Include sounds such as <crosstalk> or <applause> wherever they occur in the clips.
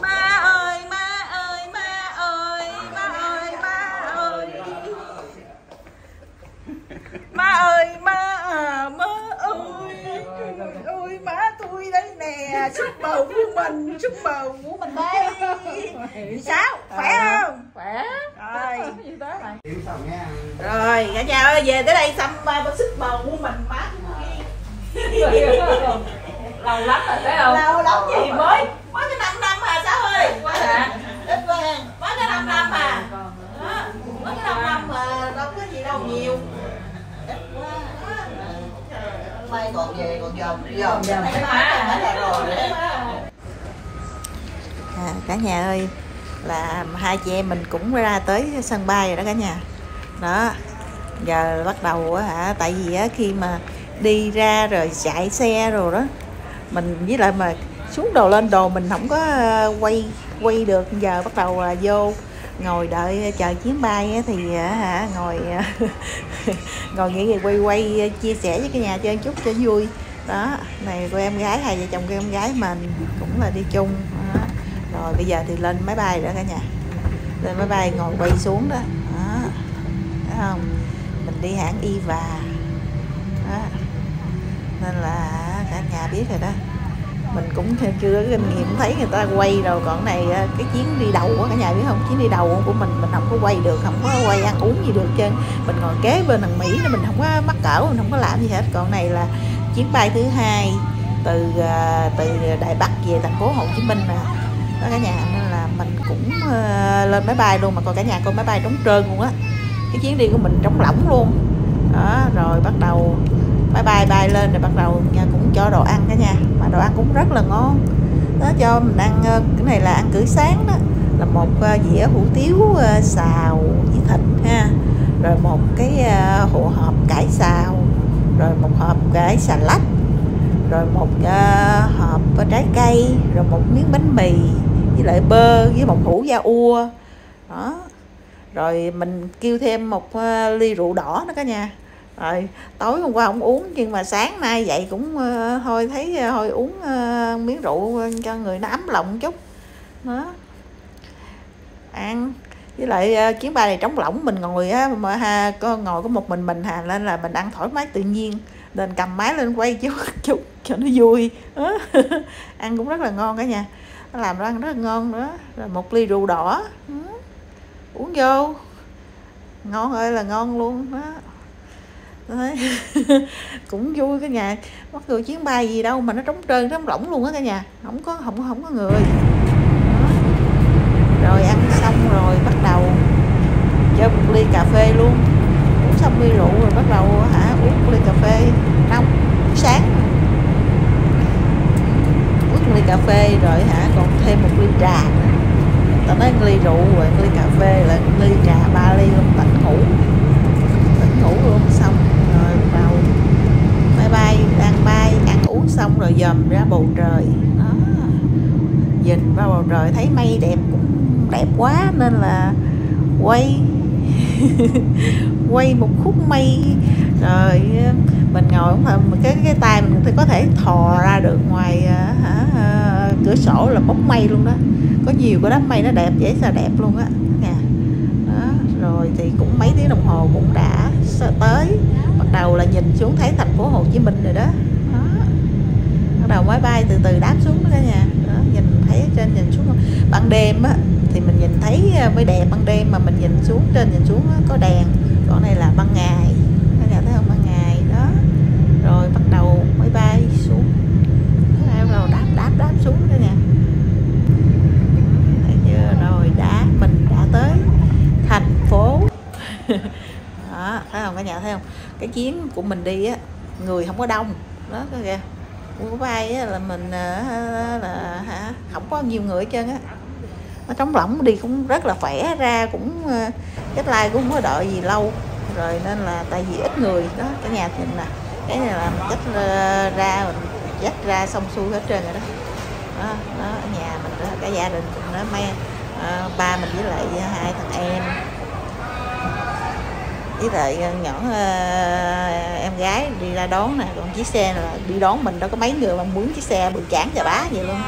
ma ơi ma ơi ma ơi ma ơi ma ơi. Ma ơi ma à má ơi. Ôi má tôi đây nè. Sức bầu của mình sức bầu của mình đây. Sao khỏe không? khỏe. Rồi. Rồi cả nhà ơi về tới đây xăm ba sức bầu của mình má lâu lắm rồi thấy không? Lâu lắm gì mới mới cái năm năm à sao ơi Dạ. ít quá mới có năm năm à Đó, mới có năm năm mà đâu có gì đâu nhiều ít quá mai còn về còn dòm dòm Dòm thấy má là rồi đấy à, cả nhà ơi là hai chị em mình cũng ra tới sân bay rồi đó cả nhà đó giờ bắt đầu á hả tại vì á khi mà đi ra rồi chạy xe rồi đó mình với lại mà xuống đồ lên đồ mình không có ờ, quay quay được. Giờ bắt đầu là vô ngồi đợi chờ chuyến bay thì à, hả ngồi à, <laughs> ngồi nghĩ gì quay quay à, chia sẻ với cái nhà chơi chút cho vui. Đó này cô em gái hai vợ chồng cô em gái mình cũng là đi chung đó. rồi bây giờ thì lên máy bay đó cả nhà. Lên máy bay ngồi quay xuống đó, đó. thấy không? Mình đi hãng Iva đó. Nên là cả nhà biết rồi đó mình cũng chưa có kinh nghiệm, thấy người ta quay rồi còn này à, cái chuyến đi đầu á, cả nhà biết không? Chuyến đi đầu của mình mình không có quay được, không có quay ăn uống gì được hết trơn. Mình ngồi kế bên thằng mỹ nó mình không có mắc cỡ, mình không có làm gì hết. Còn này là chuyến bay thứ hai từ à, từ đài bắc về thành phố hồ chí minh nè. Đó cả nhà, nên là mình cũng à, lên máy bay luôn, mà còn cả nhà coi máy bay trống trơn luôn á. Cái chuyến đi của mình trống lỏng luôn. Đó, rồi bắt đầu máy bay bay lên, rồi bắt đầu nhà cũng cho đồ ăn cả nhà đồ ăn cũng rất là ngon. Đó cho mình ăn ờ, cái này là ăn cử sáng đó. Là một ờ, dĩa hủ tiếu ờ, xào với thịt ha. Rồi một cái ờ, hộp cải xào. Rồi một hộp cải xà lách. Rồi một hộp trái cây. Rồi một miếng bánh mì với lại bơ với một hũ da ua. Đó. Rồi mình kêu thêm một ly rượu đỏ nữa cả nhà rồi tối hôm qua không uống nhưng mà sáng nay dậy cũng ờ, thôi thấy ờ, uh, thôi uống uh, miếng rượu ờ, cho người nó ấm lòng chút. Đó. Ăn. Với lại uh, chuyến bay này trống lỏng mình ngồi á mà ha có ngồi có một mình mình hà nên là mình ăn thoải mái tự nhiên. Nên cầm máy lên quay chút <laughs> chút cho nó vui. <laughs> Ăn cũng rất là ngon cả nhà. Làm ra ăn rất là ngon nữa. Rồi một ly rượu đỏ. Uống vô. Ngon ơi là ngon luôn. Đó. Đấy. <laughs> cũng vui cả nhà. Mắc cười chuyến bay gì đâu mà nó trống trơn, trống lỏng luôn á cả nhà. Không có, không không có người. Đó. rồi ăn xong rồi bắt đầu chơi một ly cà phê luôn. Uống xong ly rượu rồi bắt đầu, hả, uống một ly cà phê nóng sáng. Uống một ly cà phê rồi, hả, còn thêm một ly trà tao nói một ly rượu rồi một ly cà phê là ly trà ba ly luôn tỉnh ngủ ngủ luôn xong rồi vào máy bay đang bay ăn uống xong rồi dòm ra bầu trời. Đó. Nhìn ra bầu trời thấy mây đẹp cũng đẹp quá nên là quay <laughs> quay một khúc mây. Rồi mình ngồi không thầm cái cái tay mình thì có thể thò ra được ngoài à, hả, à, cửa sổ là bốc mây luôn đó. Có nhiều cái đám mây nó đẹp dễ sao đẹp luôn á rồi thì cũng mấy tiếng đồng hồ cũng đã tới. Bắt đầu là nhìn xuống thấy thành phố Hồ Chí Minh rồi đó. Đó. Bắt đầu máy bay từ từ đáp xuống đó cả nhà. Đó nhìn thấy trên nhìn xuống. Ban đêm á thì mình nhìn thấy à, mới đẹp ban đêm mà mình nhìn xuống trên nhìn xuống á, có đèn. Còn này là ban ngày. Cả nhà thấy không? Ban ngày đó. Rồi bắt đầu máy bay xuống bắt đầu đáp đáp đáp xuống cả nhà thấy chưa rồi đã mình đã tới thành phố đó thấy không cả nhà thấy không? Cái chuyến của mình đi á người không có đông. Đó cái kìa. Của bay á, là mình à, là hả không có nhiều người hết trơn á. Nó trống lỏng đi cũng rất là khỏe ra cũng ờ, cái like cũng không có đợi gì lâu. Rồi nên là tại vì ít người đó cả nhà mình nè. Cái này là mình chắc ờ, ra mình dắt ra xong xuôi hết trơn rồi đó. Đó, đó ở nhà mình đó, cả gia đình mình đó mấy à, ba mình với lại hai thằng em với lại ờ, nhỏ ờ, em gái đi ra đón nè, còn chiếc xe là đi đón mình đâu có mấy người mà muốn chiếc xe bự chán chà bá vậy luôn.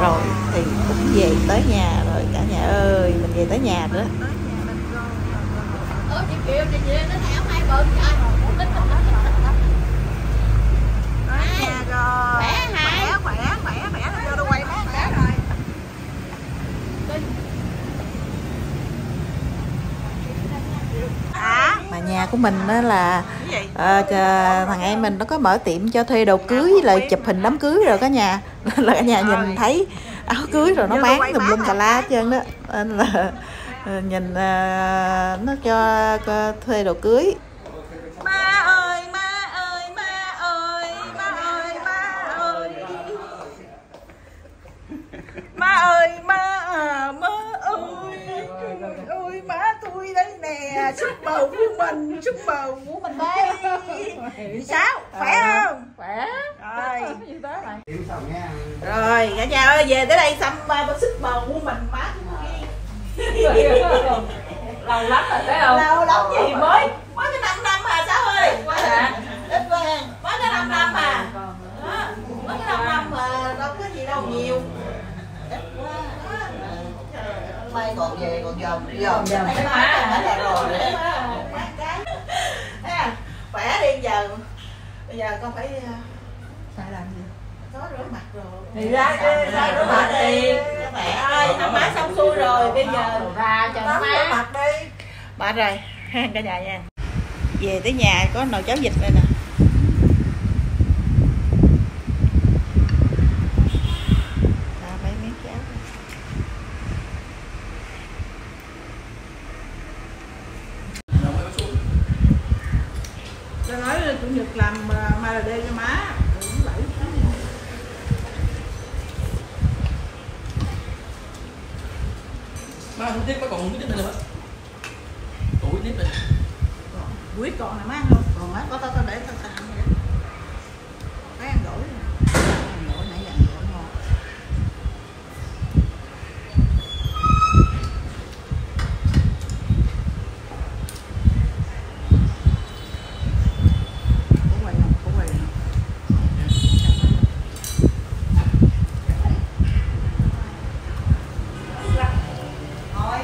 Rồi, thì cũng về tới nhà rồi, cả nhà ơi, mình về tới nhà nữa Ở nhà rồi chị chị nó thẻo hai bự trời nhà rồi Khỏe hả? khỏe khỏe khỏe khỏe rồi vô đâu quay mát đã rồi À mà nhà của mình đó là chờ- thằng em mình nó có mở tiệm cho thuê đồ cưới với lại chụp hình đám cưới rồi cả nhà. <laughs> Là cả nhà nhìn thấy áo cưới rồi nó bán tùm lum cà la hết trơn đó. Nên là ờ, nhìn ờ, nó cho, cho thuê đồ cưới nè Sức bầu của mình Sức bầu của mình đây. Sao khỏe không? khỏe. Rồi. Rồi cả nhà ơi về tới đây xăm ba sức bầu của mình má lâu lắm rồi thấy không? Lâu lắm gì mới Mới cái 5 năm à sao ơi. Dạ. Ít quen Mới cái 5 năm à Mới cái 5 năm mà đâu có gì đâu nhiều. Ít quá mai còn về còn dòm dòm dòm cái má. Má là rồi để má má cái Thấy khỏe đi giờ bây giờ con phải ờ, phải làm gì? có rửa mặt rồi. Thì ra cái ra rửa mặt đi mẹ ơi thăm má xong xuôi rồi bây giờ ra cho nó tắm rửa mặt đi. Mệt rồi ha <laughs> cả nhà nha. Về tới nhà có nồi cháo vịt đây nè Ra mấy miếng cháo cho nói là chủ nhật làm à, MRD cho má. Cũng Má không tiếp có còn cái này nữa Còn cái tiếp này quý còn là má không còn má có tao tao để tao tao ăn vậy đó mấy ăn gỏi nè ăn gỏi nãy giờ ăn gỏi ngon Có quay không? Có quay không? thôi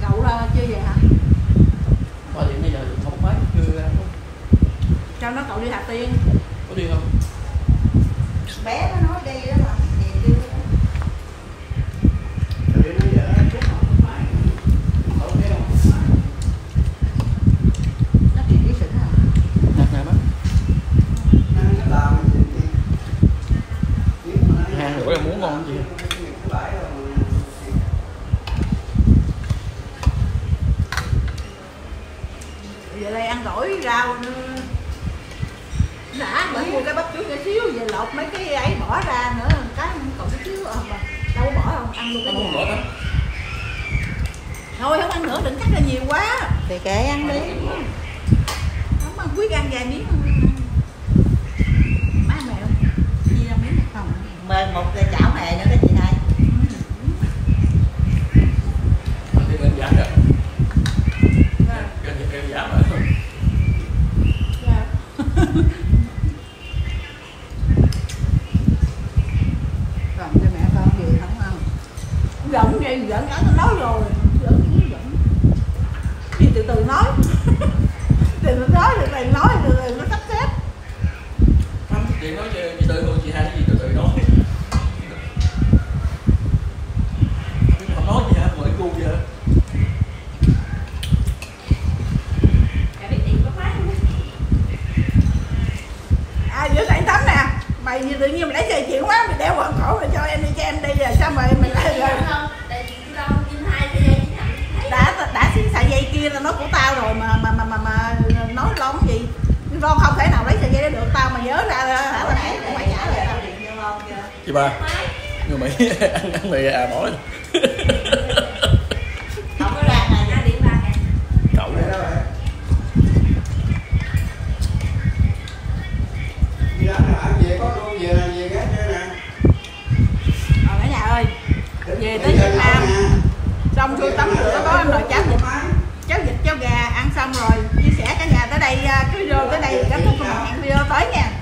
Cậu ra chưa vậy hả? Qua điện bây giờ không phải chưa ra đâu Cho nó cậu đi Hà Tiên Có đi không? bé nó nói đi đó mà Thì đi đó. Nó tiền kỹ xỉn hả? Nè nè má Hàng rồi là muốn ngon gì Giờ đây ăn gỏi rau nữa. đã bởi mua cái bắp chuối nhỏ xíu về lột mấy cái ấy bỏ ra nữa. Cái còn chút xíu à, đâu có bỏ không ăn luôn cái Không nhà bỏ đó thôi không ăn nữa đừng cắt ra nhiều quá. Thì kệ ăn đi. không ăn quyết ăn vài miếng má ăn mèo chia ra miếng này không mời một cái chảo này nữa cái chị hai Thì mình giảm rồi Gần như em giảm rồi còn cho mẹ con gì không ăn giận gì giận cả tôi nói rồi. Giận gì giận đi từ từ nói. <laughs> Từ từ nói từ từ nói từ từ nó sắp xếp. Không, chị nói cho chị tự thôi chị hai cái gì từ từ nói. Không nói gì hả, ngồi cu vậy à giữa tại tắm nè. Mày như tự nhiên mày lấy dây chuyện quá mày đeo quần cổ rồi cho em đi cho em đi rồi sao mày mày lại rồi kia là nó của tao rồi mà mà mà mà, mà nói lon gì? Ron không thể nào lấy sợi dây đó được tao mà nhớ ra hả tao nãy mày trả lời tao. Điện cho con chưa Chị ba. Người Mỹ <laughs> ăn, ăn mì à bỏ rồi. <laughs> Không có ra này Cậu rảnh là ở về có cô về là về ghé chơi nè. Ờ cả nhà ơi. Về tới Việt Nam. Xong xuôi tắm rửa này cứ vô tới đây kết thúc một hẹn video tới nha.